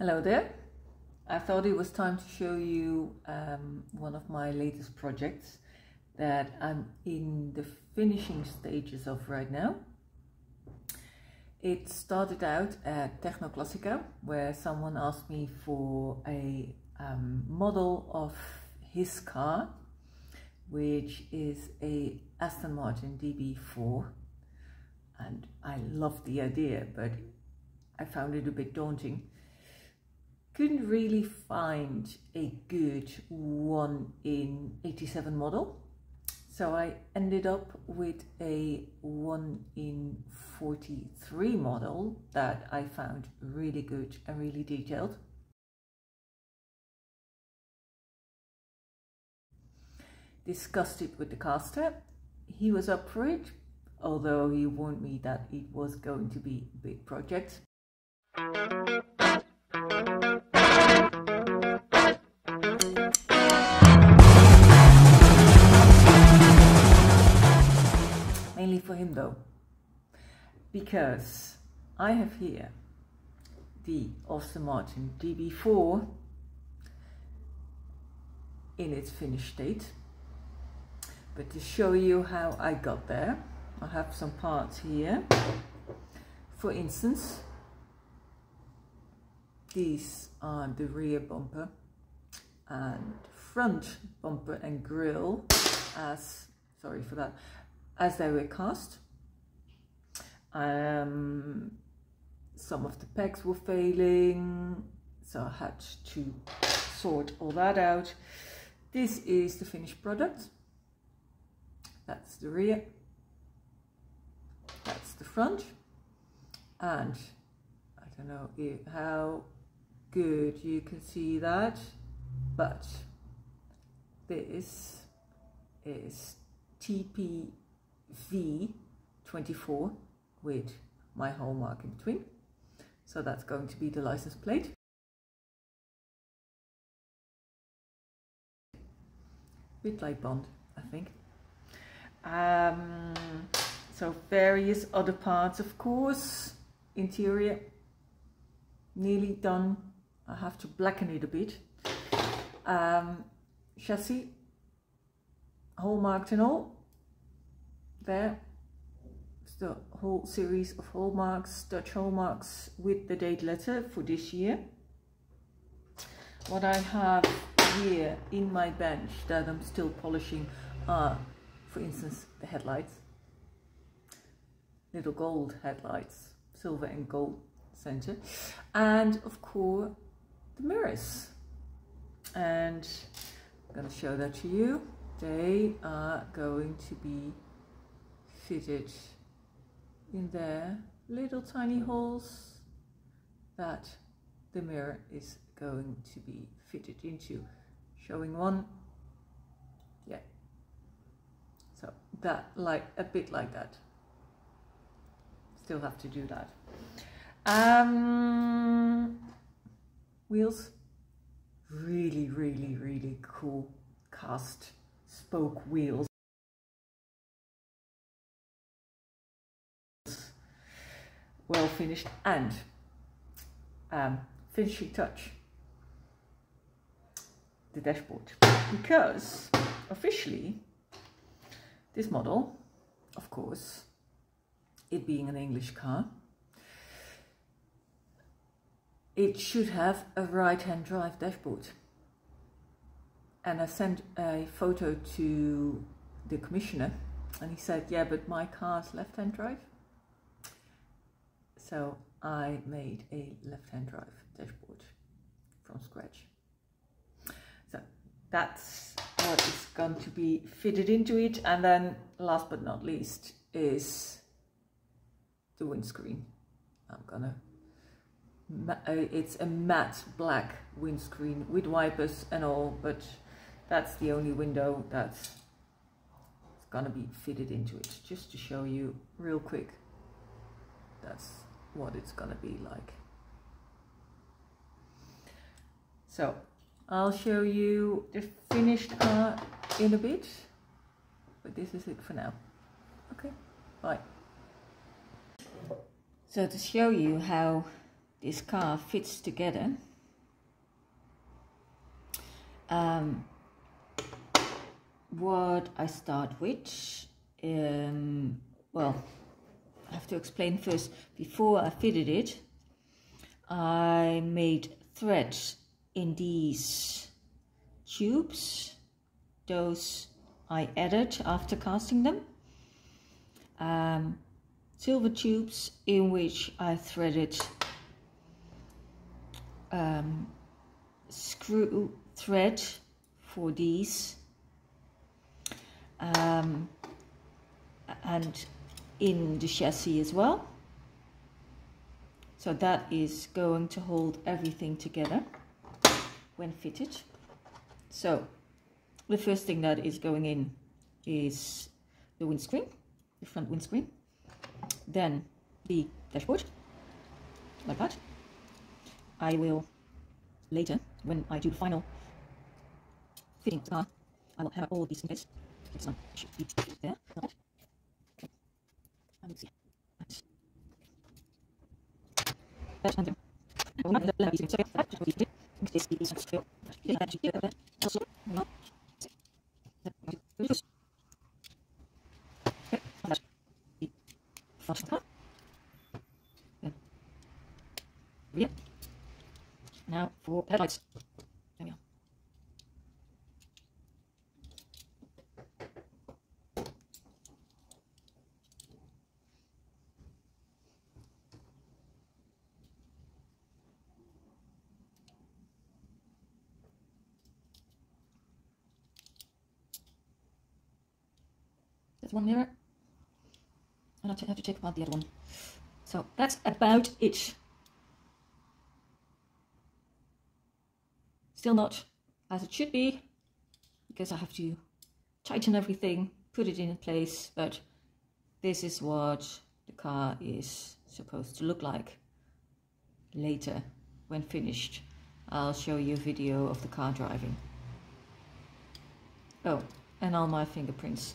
Hello there. I thought it was time to show you um, one of my latest projects that I'm in the finishing stages of right now. It started out at Technoclassica where someone asked me for a um, model of his car which is a Aston Martin DB4 and I loved the idea but I found it a bit daunting couldn't really find a good one in 87 model. So I ended up with a one in 43 model that I found really good and really detailed. Discussed it with the caster. He was up for it, although he warned me that it was going to be a big project. For him though, because I have here the Aston Martin DB4 in its finished state. But to show you how I got there, I have some parts here. For instance, these are the rear bumper and front bumper and grille as, sorry for that, as they were cast. Um, some of the pegs were failing, so I had to sort all that out. This is the finished product. That's the rear. That's the front. And I don't know if, how good you can see that, but this is TP V24 with my hallmark in between. So that's going to be the license plate. Bit like Bond, I think. Um, so various other parts, of course. Interior, nearly done. I have to blacken it a bit. Um, chassis, hallmarked and all there. The whole series of hallmarks, Dutch hallmarks with the date letter for this year. What I have here in my bench that I'm still polishing are, for instance, the headlights. Little gold headlights, silver and gold center. And of course, the mirrors. And I'm going to show that to you. They are going to be fitted in there little tiny holes that the mirror is going to be fitted into. Showing one. Yeah. So that like a bit like that. Still have to do that. Um wheels really really really cool cast spoke wheels well finished and um, finishing touch the dashboard. Because officially this model of course it being an English car it should have a right hand drive dashboard. And I sent a photo to the commissioner and he said yeah but my car's left hand drive so I made a left-hand drive dashboard from scratch. So that's what is going to be fitted into it. And then last but not least is the windscreen. I'm gonna, uh, it's a matte black windscreen with wipers and all, but that's the only window that's gonna be fitted into it. Just to show you real quick, that's what it's gonna be like. So I'll show you the finished car in a bit, but this is it for now. Okay, bye. So to show you how this car fits together, um, what I start with, um, well, I have to explain first, before I fitted it, I made threads in these tubes. Those I added after casting them. Um, silver tubes in which I threaded um, screw thread for these um, and in the chassis as well. So that is going to hold everything together when fitted. So the first thing that is going in is the windscreen the front windscreen then the dashboard like that. I will later when I do the final fitting the car I will have all these in place some should be there not now for headlights. One mirror. And I have to take apart the other one. So that's about it. Still not as it should be because I have to tighten everything, put it in place, but this is what the car is supposed to look like later when finished. I'll show you a video of the car driving. Oh, and all my fingerprints